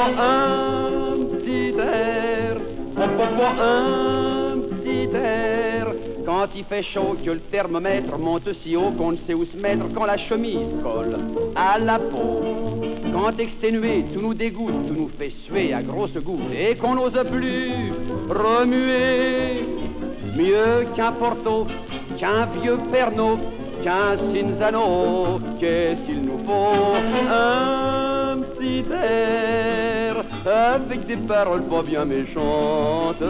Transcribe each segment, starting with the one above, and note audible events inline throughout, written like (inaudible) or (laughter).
un petit air, on un petit air. Quand il fait chaud, que le thermomètre monte si haut qu'on ne sait où se mettre, quand la chemise colle à la peau. Quand exténué, tout nous dégoûte, tout nous fait suer à grosses gouttes et qu'on n'ose plus remuer. Mieux qu'un Porto, qu'un vieux Pernod, qu'un Cinzano, qu'est-ce qu'il nous faut? Un petit air avec des paroles pas bien méchantes,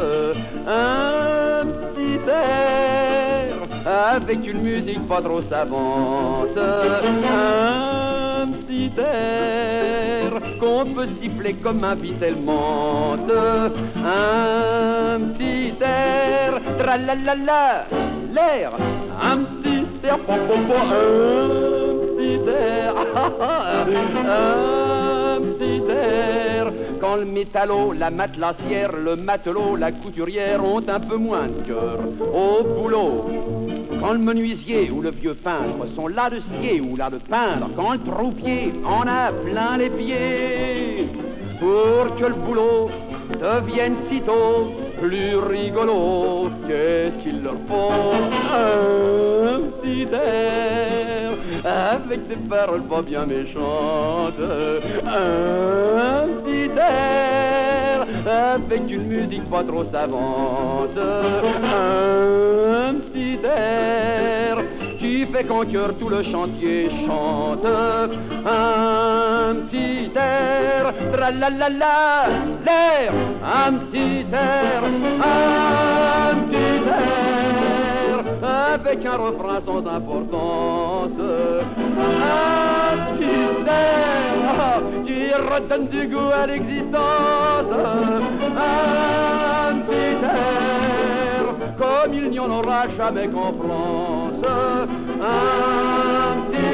un petit air avec une musique pas trop savante, un petit air qu'on peut siffler comme un vitellement, un petit air, tra la la la, l'air, un petit air, po, po, po, un petit un petit air. (laughs) Quand le métallo, la matelassière, le matelot, la couturière ont un peu moins de cœur au boulot. Quand le menuisier ou le vieux peintre sont là de scier ou là de peindre, quand le troupier en a plein les pieds, pour que le boulot devienne sitôt plus rigolo, qu'est-ce qu'il leur faut? Un petit avec des paroles pas bien méchantes, un petit air avec une musique pas trop savante, un petit air qui fait qu'en cœur tout le chantier chante, un petit air, tra la la la, l'air, un petit air, avec un refrain sans importance, un air qui redonne du goût à l'existence, un petit comme il n'y en aura jamais qu'en France, un petit